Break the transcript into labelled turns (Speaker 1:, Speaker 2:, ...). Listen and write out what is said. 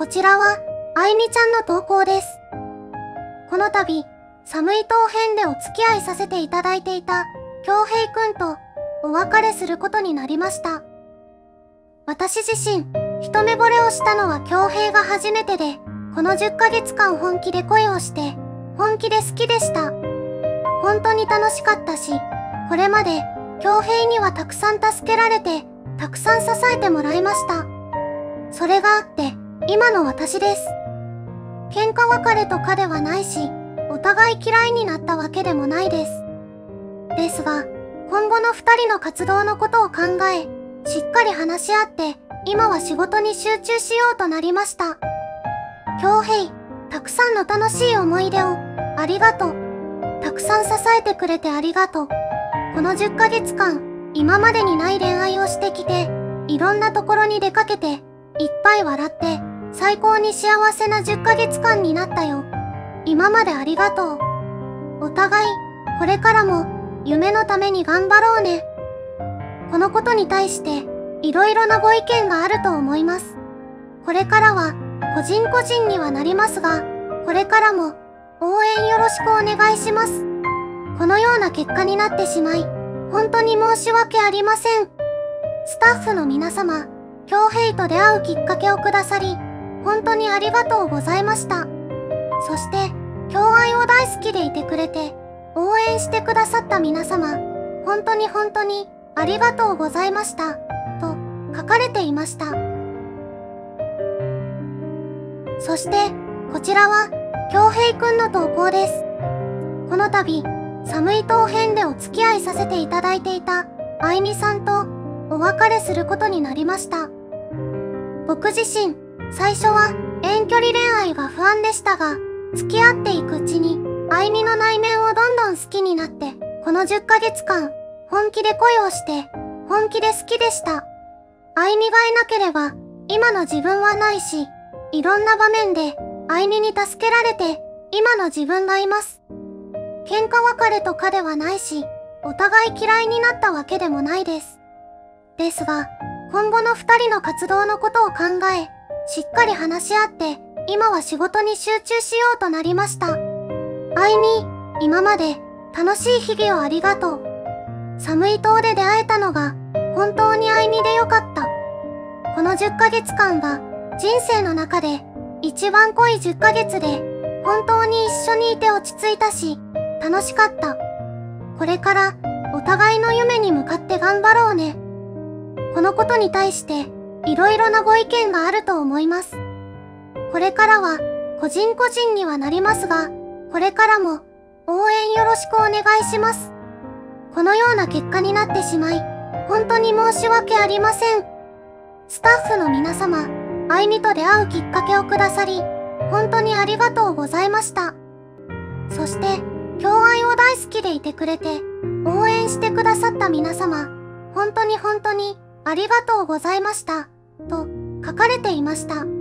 Speaker 1: こちらは、あいみちゃんの投稿です。この度、寒い島編でお付き合いさせていただいていた、京平くんと、お別れすることになりました。私自身、一目惚れをしたのは京平が初めてで、この10ヶ月間本気で恋をして、本気で好きでした。本当に楽しかったし、これまで、京平にはたくさん助けられて、たくさん支えてもらいました。それがあって、今の私です。喧嘩別れとかではないし、お互い嫌いになったわけでもないです。ですが、今後の二人の活動のことを考え、しっかり話し合って、今は仕事に集中しようとなりました。京平、たくさんの楽しい思い出を、ありがとう。たくさん支えてくれてありがとう。この10ヶ月間、今までにない恋愛をしてきて、いろんなところに出かけて、いっぱい笑って、最高に幸せな10ヶ月間になったよ。今までありがとう。お互い、これからも、夢のために頑張ろうね。このことに対して、いろいろなご意見があると思います。これからは、個人個人にはなりますが、これからも、応援よろしくお願いします。このような結果になってしまい、本当に申し訳ありません。スタッフの皆様、京平と出会うきっかけをくださり、本当にありがとうございました。そして、共愛を大好きでいてくれて、応援してくださった皆様、本当に本当にありがとうございました。と書かれていました。そして、こちらは、京平くんの投稿です。この度、寒い島編でお付き合いさせていただいていた、あいみさんと、お別れすることになりました。僕自身、最初は遠距離恋愛が不安でしたが、付き合っていくうちに、あいみの内面をどんどん好きになって、この10ヶ月間、本気で恋をして、本気で好きでした。あいみがいなければ、今の自分はないし、いろんな場面で、あいみに助けられて、今の自分がいます。喧嘩別れとかではないし、お互い嫌いになったわけでもないです。ですが、今後の二人の活動のことを考え、しっかり話し合って、今は仕事に集中しようとなりました。あいみ、今まで楽しい日々をありがとう。寒い島で出会えたのが本当にあいみでよかった。この10ヶ月間は人生の中で一番濃い10ヶ月で本当に一緒にいて落ち着いたし楽しかった。これからお互いの夢に向かって頑張ろうね。このことに対していろいろなご意見があると思います。これからは個人個人にはなりますが、これからも応援よろしくお願いします。このような結果になってしまい、本当に申し訳ありません。スタッフの皆様、あいみと出会うきっかけをくださり、本当にありがとうございました。そして、共愛を大好きでいてくれて、応援してくださった皆様、本当に本当にありがとうございました。と書かれていました。